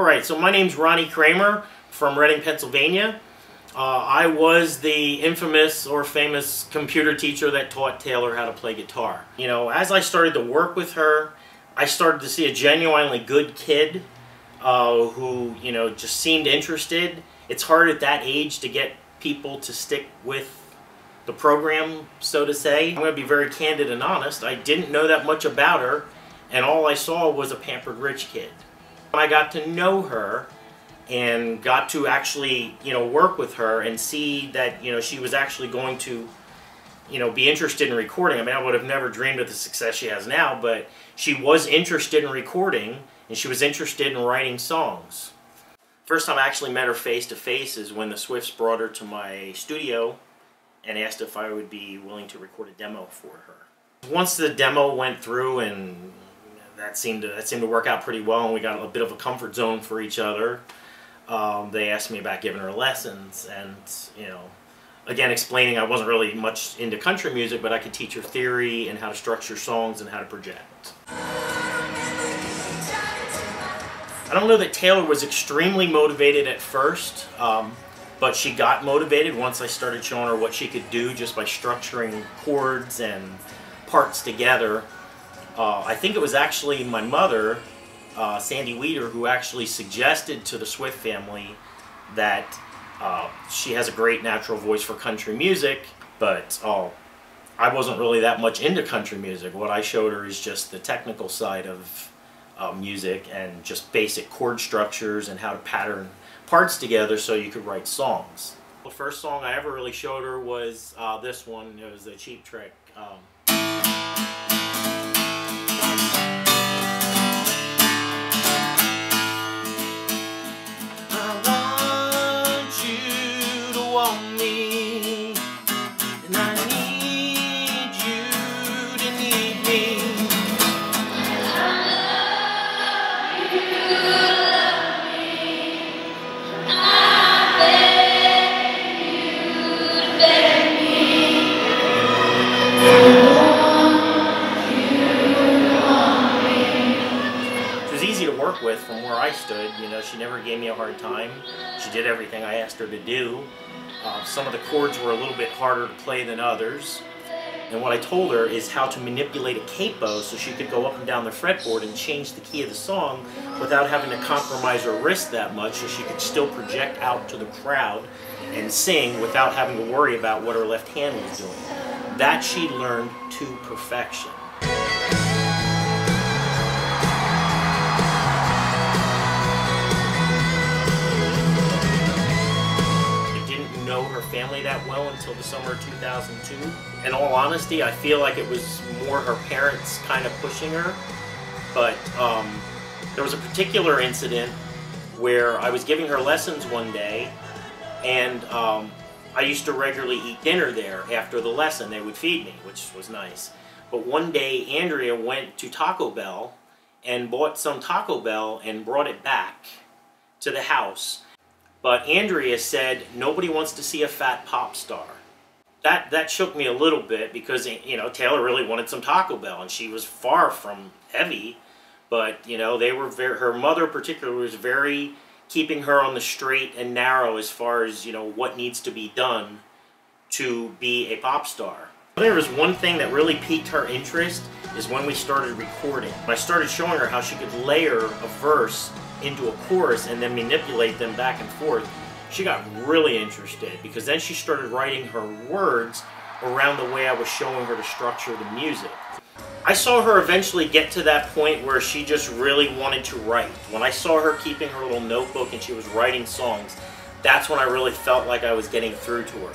All right, so my name's Ronnie Cremer from Reading, Pennsylvania. Uh, I was the infamous or famous computer teacher that taught Taylor how to play guitar. You know, as I started to work with her, I started to see a genuinely good kid uh, who, you know, just seemed interested. It's hard at that age to get people to stick with the program, so to say. I'm going to be very candid and honest. I didn't know that much about her, and all I saw was a pampered rich kid. I got to know her and got to actually, you know, work with her and see that, you know, she was actually going to, you know, be interested in recording. I mean, I would have never dreamed of the success she has now, but she was interested in recording and she was interested in writing songs. First time I actually met her face to face is when the Swifts brought her to my studio and asked if I would be willing to record a demo for her. Once the demo went through and that seemed to that seemed to work out pretty well, and we got a bit of a comfort zone for each other. Um, they asked me about giving her lessons, and you know, again explaining I wasn't really much into country music, but I could teach her theory and how to structure songs and how to project. I don't know that Taylor was extremely motivated at first, um, but she got motivated once I started showing her what she could do just by structuring chords and parts together. Uh, I think it was actually my mother, uh, Sandy Weeder, who actually suggested to the Swift family that uh, she has a great natural voice for country music, but oh, I wasn't really that much into country music. What I showed her is just the technical side of uh, music and just basic chord structures and how to pattern parts together so you could write songs. The first song I ever really showed her was uh, this one. It was a Cheap Trick. Um, I stood. You know, she never gave me a hard time. She did everything I asked her to do. Uh, some of the chords were a little bit harder to play than others. And what I told her is how to manipulate a capo so she could go up and down the fretboard and change the key of the song without having to compromise her wrist that much so she could still project out to the crowd and sing without having to worry about what her left hand was doing. That she learned to perfection. Family that well until the summer of 2002. In all honesty, I feel like it was more her parents kind of pushing her. But um, there was a particular incident where I was giving her lessons one day, and um, I used to regularly eat dinner there after the lesson. They would feed me, which was nice. But one day, Andrea went to Taco Bell and bought some Taco Bell and brought it back to the house but Andrea said nobody wants to see a fat pop star. That that shook me a little bit because eh, you know Taylor really wanted some Taco Bell and she was far from heavy, but you know they were very her mother particularly was very keeping her on the straight and narrow as far as you know what needs to be done to be a pop star. There was one thing that really piqued her interest is when we started recording. I started showing her how she could layer a verse into a chorus and then manipulate them back and forth, she got really interested because then she started writing her words around the way I was showing her to structure the music. I saw her eventually get to that point where she just really wanted to write. When I saw her keeping her little notebook and she was writing songs, that's when I really felt like I was getting through to her.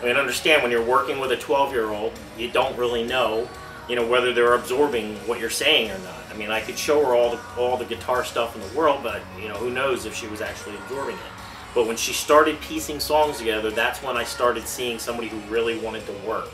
I mean, understand when you're working with a 12 year old, you don't really know you know, whether they're absorbing what you're saying or not. I mean, I could show her all the, all the guitar stuff in the world, but, you know, who knows if she was actually absorbing it. But when she started piecing songs together, that's when I started seeing somebody who really wanted to work.